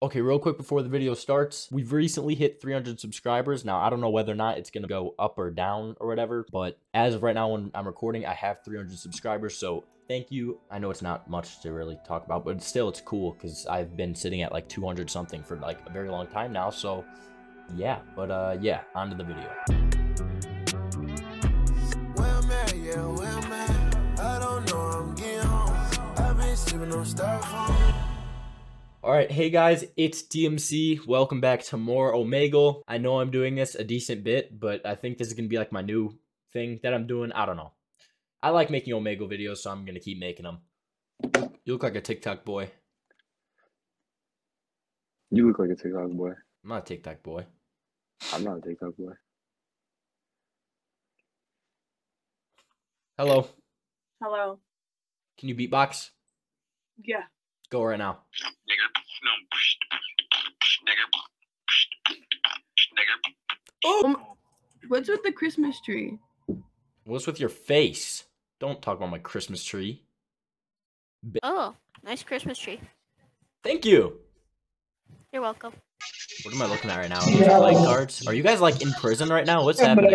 Okay, real quick before the video starts, we've recently hit 300 subscribers. Now, I don't know whether or not it's going to go up or down or whatever, but as of right now when I'm recording, I have 300 subscribers, so thank you. I know it's not much to really talk about, but still it's cool because I've been sitting at like 200 something for like a very long time now, so yeah. But uh, yeah, on to the video. Well, man, yeah, well, man, All right, hey guys, it's DMC. Welcome back to more Omegle. I know I'm doing this a decent bit, but I think this is gonna be like my new thing that I'm doing. I don't know. I like making Omegle videos, so I'm gonna keep making them. You look like a TikTok boy. You look like a TikTok boy. I'm not a TikTok boy. I'm not a TikTok boy. Hello. Hello. Can you beatbox? Yeah. Go right now. nigger. No, nigger. Nigger. Oh, um, what's with the Christmas tree? What's with your face? Don't talk about my Christmas tree. Oh, nice Christmas tree. Thank you. You're welcome. What am I looking at right now? Are those play cards? Are you guys like in prison right now? What's happening?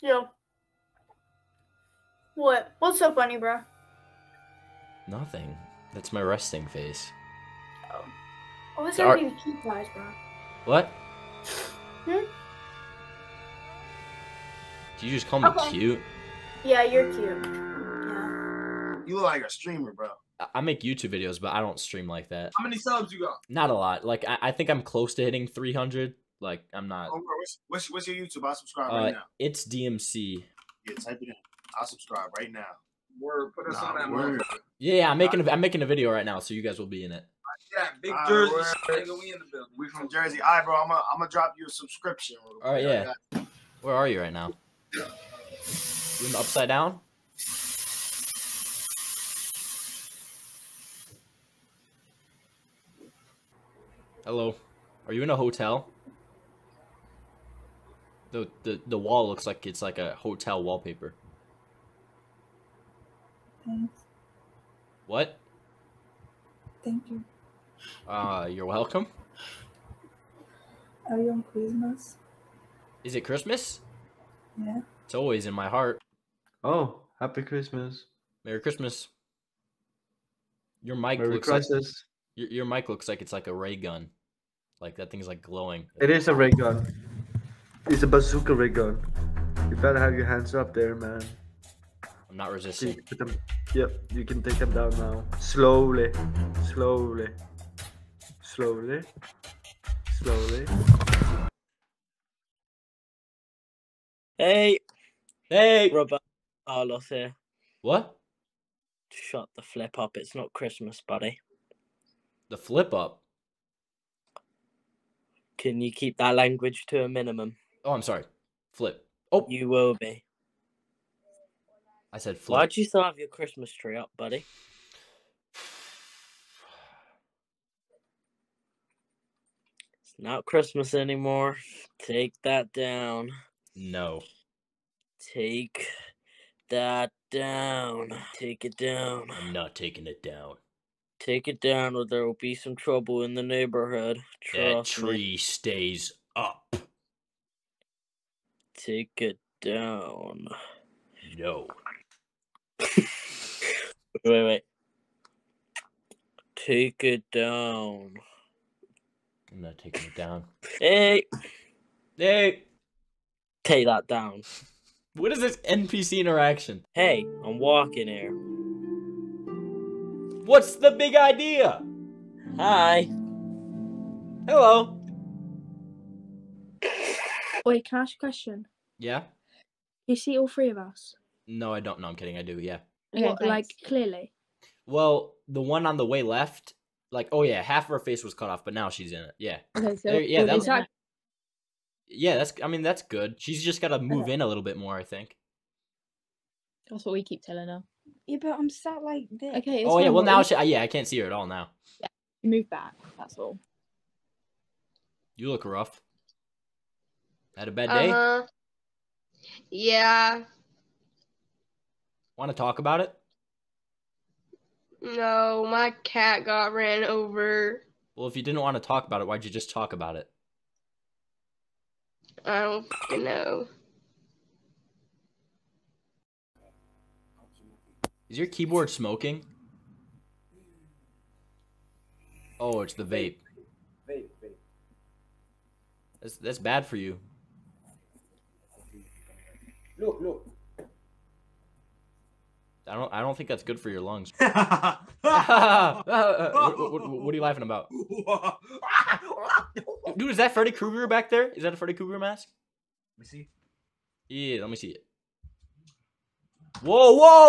Yo. What? What's so funny, bro? Nothing. That's my resting face. Oh, what's Sorry. happening to cute guys, bro? What? Hmm? Did you just call me Okay. cute? Yeah, you're cute. Yeah. You look like a streamer, bro. I- I make YouTube videos, but I don't stream like that. How many subs you got? Not a lot. Like I, I think I'm close to hitting 300. Like I'm not. Oh, bro, what's, what's, what's your YouTube? I'll subscribe Uh, right now. it's DMC. Yeah, type it in. I'll subscribe right now. Word, put us Nah, on that word. motherfucker. Yeah, I'm making a, I'm making a video right now, so you guys will be in it. Yeah, big Jersey word. shit, nigga, we in the building. We from Jersey. All right, bro. I'm gonna I'm gonna drop you a subscription. All right, yeah. got- Where are you right now? You in the upside down? Hello. Are you in a hotel? The the the wall looks like it's like a hotel wallpaper. Thanks. What? Thank you. Uh, you're welcome. Are you on Christmas? Is it Christmas? Yeah. It's always in my heart. Oh, happy Christmas. Merry Christmas. Your mic Merry looks like your, your mic looks like it's like a ray gun. Like that thing's like glowing. It is a ray gun. It's a bazooka ray gun. You better have your hands up there, man. I'm not So you resisting. can put them. Yep, you can take them down now. Slowly, slowly, slowly, slowly. Hey, Hey, Robert Carlos here. what? Shut the flip up. It's not Christmas, buddy. The flip up. Can you keep that language to a minimum? Oh, I'm sorry. Flip. Oh, You will be. I said flip. Why'd you still have your Christmas tree up, buddy? It's not Christmas anymore. Take that down. No. Take that down. Take it down. I'm not taking it down. Take it down, or there will be some trouble in the neighborhood. That Trust me. tree stays up. Take it down. No. Wait, wait, wait. Take it down. I'm not taking it down. Hey, Hey, take that down. what is this NPC interaction? Hey, I'm walking here. What's the big idea? Hi. Hello. Wait, can I ask a question? Yeah? You see all three of us? No, I don't. No, I'm kidding. I do. Yeah. Okay, like clearly. Well, the one on the way left, like, oh yeah, half of her face was cut off, but now she's in it. Yeah. Okay, so There- yeah, that is was- that Yeah, that's. I mean, that's good. She's just got to move in a little bit more, I think. That's what we keep telling her. Yeah, but I'm sat like this. Okay. It's oh yeah. Well, now she. uh, Yeah, I can't see her at all now. Yeah, move back. That's all. You look rough. Had a bad day. Uh-huh. Yeah. Want to talk about it? No, my cat got ran over. Well, if you didn't want to talk about it, why'd you just talk about it? I don't fucking know. Is your keyboard smoking? Oh, it's the vape. Vape, vape. That's that's bad for you. Look, look. I don't I don't think that's good for your lungs. what, what- what- what are you laughing about? Dude, is that Freddy Krueger back there? Is that a Freddy Krueger mask? Let me see. Yeah, let me see it. Whoa, whoa!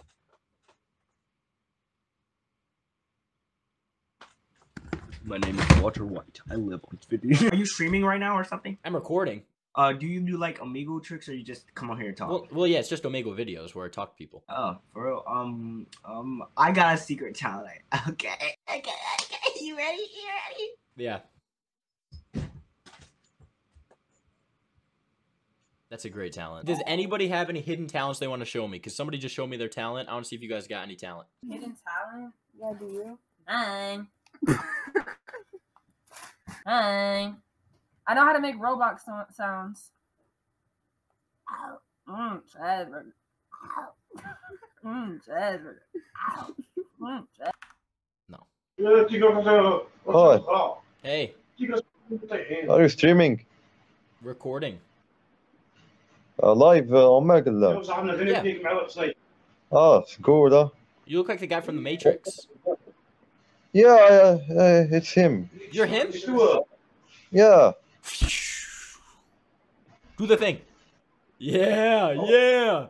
My name is Walter White. I live on video. Are you streaming right now or something? I'm recording. Uh, do you do like Amigo tricks or you just come on here and talk? Well, well, yeah, it's just Omegle videos where I talk to people. Oh, for real? Um, um, I got a secret talent. Okay, okay, okay. You ready? You ready? Yeah. That's a great talent. Does anybody have any hidden talents they want to show me? Because somebody just showed me their talent. I want to see if you guys got any talent. Hidden talent? Yeah, do you? Hi. Hi. I know how to make Roblox so- sounds. Ow. Mmm, cheeseburger. Ow. Mmm, cheeseburger. Ow. Mmm, cheeseburger. Hi, Hey, are you streaming? recording. Uh, live uh, on Mega Lab. Yeah. Ah, good, huh? You look like the guy from The Matrix. Yeah, uh, uh, it's him. You're him? Yeah. Do the thing. Yeah, yeah.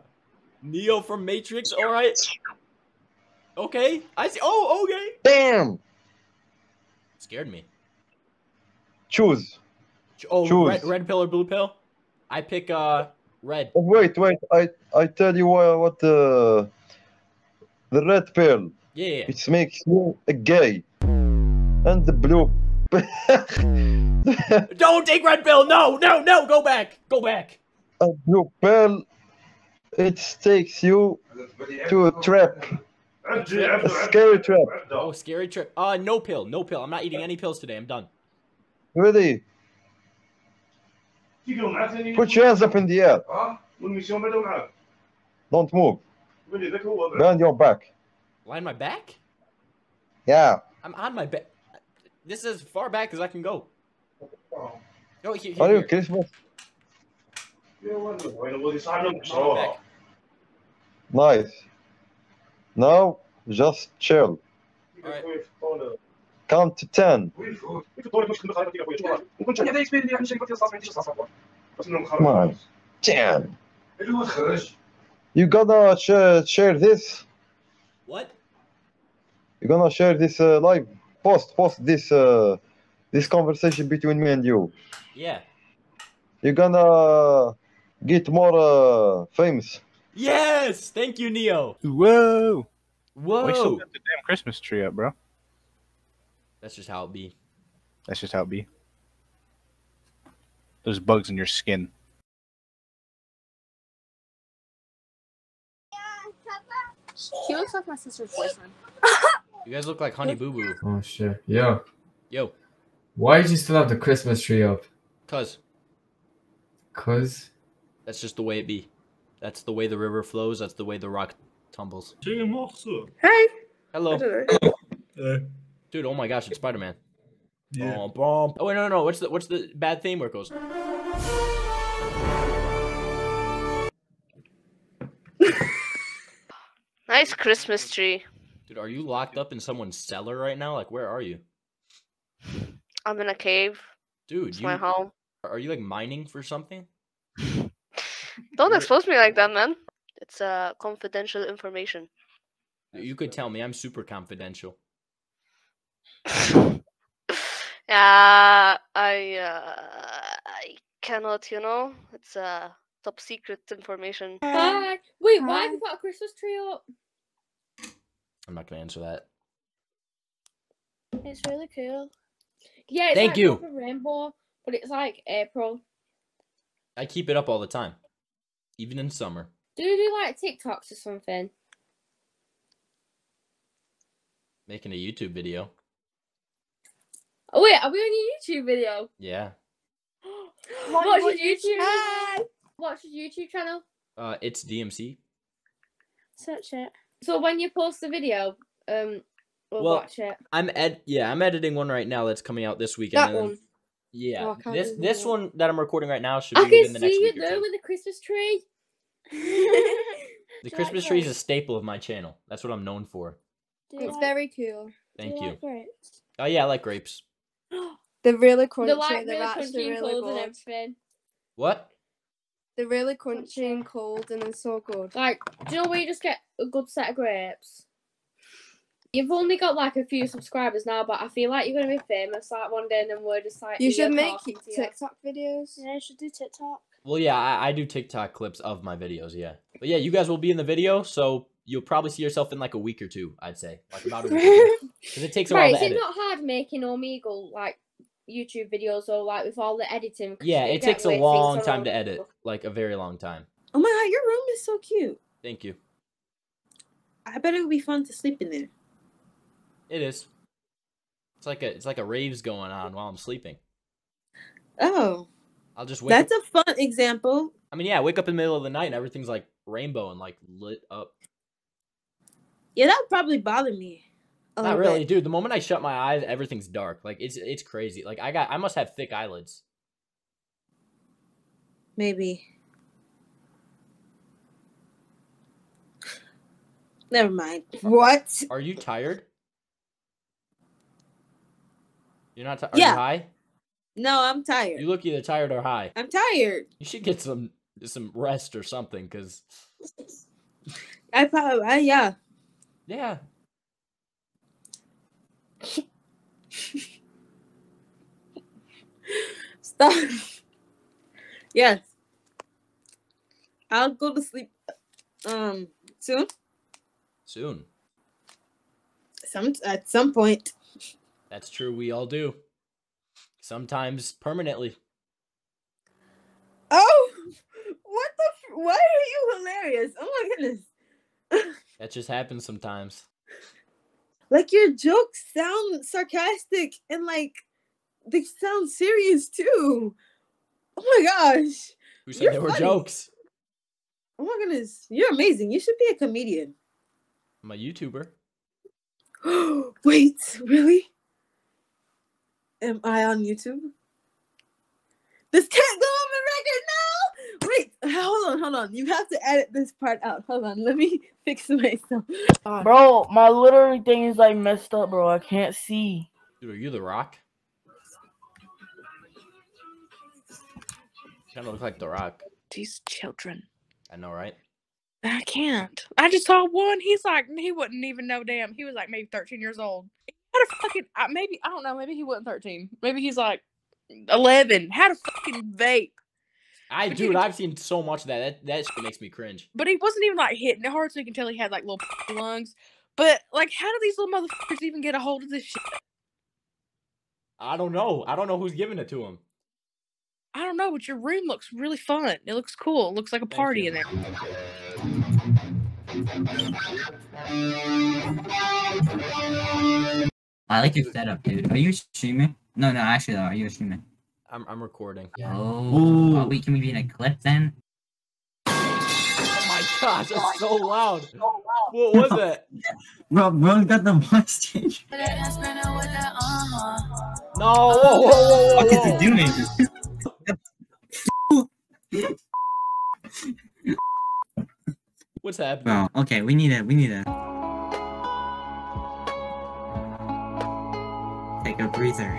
Neo from Matrix. All right. Okay. I see. Oh, okay. Damn. Scared me. Choose. Oh, Choose. red, red pill or blue pill? I pick uh red. Oh, wait, wait. I I tell you what, what the the red pill. Yeah, yeah. It makes you a gay, and the blue. Don't take red pill. No, no, no. Go back. Go back. a blue pill. It takes you to a trap, a scary trap. Oh, scary trip. Uh, no pill. No pill. I'm not eating any pills today. I'm done. Ready? Put your hands up in the air. Don't move. Bend your back. Line my back? Yeah. I'm on my back. This is as far back as I can go. Oh, here, Are here, you here. Christmas? On my. Nice. Now, just chill. Count to ten. Come on. Ten. You gonna sh- share this? What? You gonna share this uh, live? Post, post this uh, this conversation between me and you. Yeah. You're gonna get more uh, famous. Yes! Thank you, Neo. Whoa! Whoa! We still got the damn Christmas tree up, bro. That's just how it be. That's just how it be. There's bugs in your skin. He looks like my sister's boyfriend. You guys look like Honey Boo Boo. Oh shit. Yo. Yo. Why did you still have the Christmas tree up? Cuz. Cause That's just the way it be. That's the way the river flows. That's the way the rock tumbles. Hey. Hello. Hey. Dude, oh my gosh, it's Spider Man. Yeah. Oh, bum. oh wait, no, no, no. What's the what's the bad theme where it goes? Nice Christmas tree. Dude, are you locked up in someone's cellar right now? Like, where are you? I'm in a cave. Dude, It's you my home. are you like mining for something? Don't expose me like that, man. It's uh confidential information. You could tell me. I'm super confidential. Yeah, I uh, I cannot, you know. It's uh top secret information. Hi. Wait, why have you got a Christmas tree up? I'm not gonna answer that. It's really cool. Yeah, it's Thank like you. proper rainbow, but it's like April. I keep it up all the time, even in summer. Do you do like TikToks or something? Making a YouTube video. Oh wait, are we on your YouTube video? Yeah. What's your YouTube? What's your YouTube channel? Uh, it's DMC. Search it. So when you post the video, um, we'll, Well, watch it. I'm ed. Yeah, I'm editing one right now that's coming out this weekend. That and then- one. Yeah. Oh, this this that. one that I'm recording right now should I be can within the next see you week or there two. with the Christmas tree. The Christmas tree is a staple of my channel. That's what I'm known for. It's very cool. Thank you. grapes? Oh yeah, I like grapes. They're really crunchy. They're like they're really actually crunchy and really cold and everything. What? They're really crunchy and cold and they're so good. Like, do you know where you just get a good set of grapes? You've only got like a few subscribers now, but I feel like you're gonna be famous like one day, and then we're just like You should make talking you. TikTok videos. Yeah, you should do TikTok. Well, yeah, I, I do TikTok clips of my videos. Yeah, but yeah, you guys will be in the video, so you'll probably see yourself in like a week or two. I'd say, like about a week, because it takes a while Right, to is it edit. not hard making Omegle like YouTube videos or like with all the editing. Yeah, it takes a long time to edit, stuff. like a very long time. Oh my god, your room is so cute. Thank you. I bet it would be fun to sleep in there. It is. It's like a it's like a raves going on while I'm sleeping. Oh, I'll just wake that's up. a fun example. I mean, yeah, I wake up in the middle of the night and everything's like rainbow and like lit up. Yeah, that would probably bother me. A Not really, bit. dude. The moment I shut my eyes, everything's dark. Like it's it's crazy. Like I got I must have thick eyelids. Maybe. Never mind. What? Are you tired? You're not. T- are Yeah. you high? No, I'm tired. You look either tired or high. I'm tired. You should get some some rest or something, cause I probably, I, yeah. yeah. Stop. yes. I'll go to sleep. Um, soon. Soon. Some at some point. That's true. We all do. Sometimes permanently. Oh, what the? F- why are you hilarious? Oh my goodness. That just happens sometimes. Like your jokes sound sarcastic and like they sound serious too. Oh my gosh. Who said You're they were funny. jokes? Oh my goodness. You're amazing. You should be a comedian. I'm a YouTuber. Wait, really? Am I on YouTube? This can't go on the record now. Wait, hold on, hold on. You have to edit this part out. Hold on, let me fix myself. Bro, my literally thing is like messed up, bro. I can't see. Dude, are you the Rock? Kind of look like the Rock. These children. I know, right? I can't. I just saw one. He's like, he wouldn't even know. Damn, he was like maybe 13 years old. He had a fucking, maybe I don't know. Maybe he wasn't 13. Maybe he's like 11. Had a fucking vape, I, But dude, you- I've seen so much of that. That that shit makes me cringe. but he wasn't even like hitting it hard, so you can tell he had like little lungs. But like, how do these little motherfuckers even get a hold of this shit? I don't know. I don't know who's giving it to him. I don't know, but your room looks really fun. It looks cool. It looks like a party in there. I like your setup, dude. Are you streaming? No, no, actually, though, are you streaming? I'm I'm recording. Oh, oh, wait, can we be in a clip then? Oh my gosh, that's so loud. What was it? Bro, bro got the voice change. No, whoa, whoa, whoa, whoa, What is whoa. it doing? What's happening? Bro, okay, we need it. We need it. Take a breather.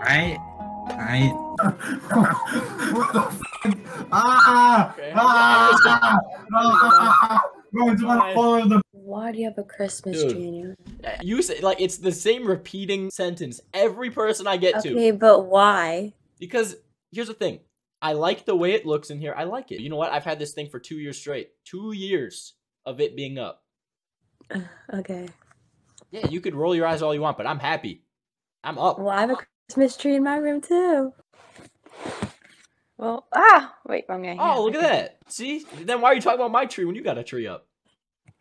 Right? Right? what the f? Ah! Ah! Ah! Bro, it's about to the. Why do you have a Christmas Dude. tree You say like it's the same repeating sentence every person I get Okay, to. Okay, but why? Because here's the thing. I like the way it looks in here. I like it. You know what? I've had this thing for two years straight. Two years of it being up. Okay. Yeah, you could roll your eyes all you want, but I'm happy. I'm up. Well, I have a Christmas tree in my room too. Well, ah, wait, wrong guy. Oh, look at that. See? Then why are you talking about my tree when you got a tree up?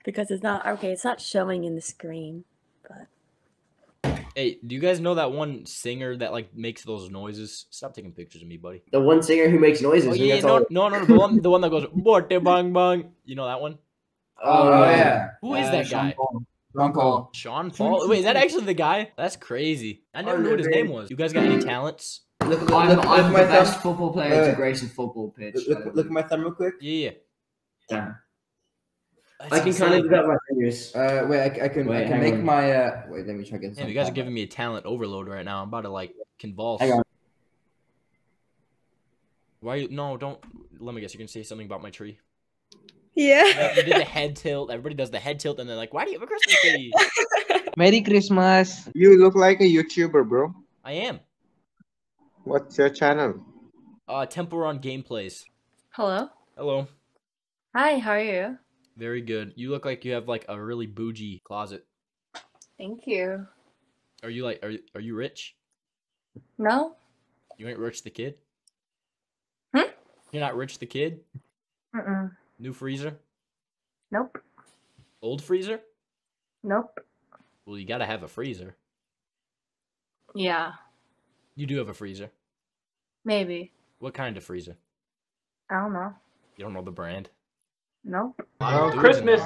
because it's not okay. It's not showing in the screen. Hey, do you guys know that one singer that like makes those noises? Stop taking pictures of me, buddy. The one singer who makes noises. Oh yeah, gets no, all- no, no, no, the one, the one that goes "Bote bang bang." You know that one? Oh, yeah. Who is Uh, that guy? Paul. Sean Paul. Sean Paul. Wait, is that actually the guy? That's crazy. I never knew what his name was. You guys got any talents? Look, look, I'm, look, look I'm at the my best thumb. football player Uh, to grace a football pitch. Look, look at my thumb real quick. Yeah, Damn. I can kind of do that with my fingers. Uh, wait, I, I can, Wait, I can make on. my. Uh, wait, let me try again. Damn, you guys are giving me a talent overload right now. I'm about to like convulse. Hang on. Why? You, no, don't. Let me guess. You're gonna say something about my tree. Yeah. You did the head tilt. Everybody does the head tilt, and they're like, "Why do you have a Christmas tree?" Merry Christmas. You look like a YouTuber, bro. I am. What's your channel? Uh, Temple Run gameplays. Hello. Hello. Hi, how are you? Very good. You look like you have like a really bougie closet. Thank you. Are you like are you, are you rich? No? You ain't Rich the Kid? Hmm? You're not Rich the Kid? Mm-mm. New freezer? Nope. Old freezer? Nope. Well, you gotta have a freezer. Yeah, You do have a freezer. maybe. What kind of freezer? I don't know. You don't know the brand? Nope. Bro, Christmas,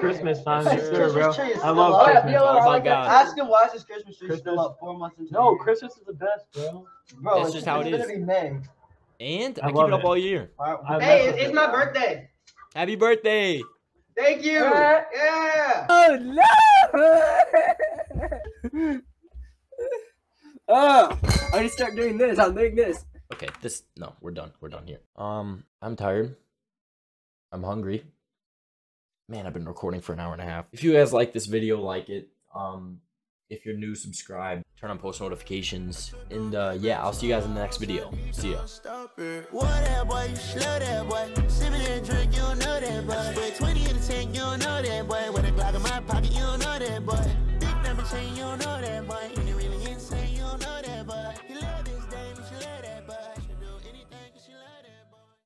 Christmas time, Yes, sir, sir. bro. Christmas tree is I love up. Christmas. Yeah, oh my God. Ask him why is his Christmas tree Christmas? still up four months into No, the? Christmas is the best, bro. Bro, That's it's, just how it's it is. literally May. And I I, keep it up it. all year. I Hey, it's, it's my birthday. Happy birthday! Thank you. Yeah. Yeah. Oh no! oh, I need to start doing this. I'm doing this. Okay, this no, we're done. We're done here. Um, I'm tired. I'm hungry. Man, I've been recording for an hour and a half. If you guys like this video, like it. Um, if you're new, subscribe, turn on post notifications, and uh, yeah, I'll see you guys in the next video. See ya. You don't know that boy. Spray 20 in the tank, you don't know that boy. You.